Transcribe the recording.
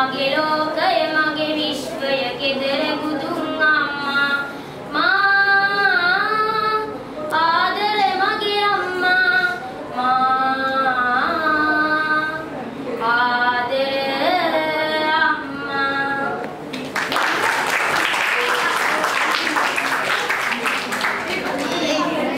මගේ ලෝකය මගේ විශ්වය කෙදර බුදු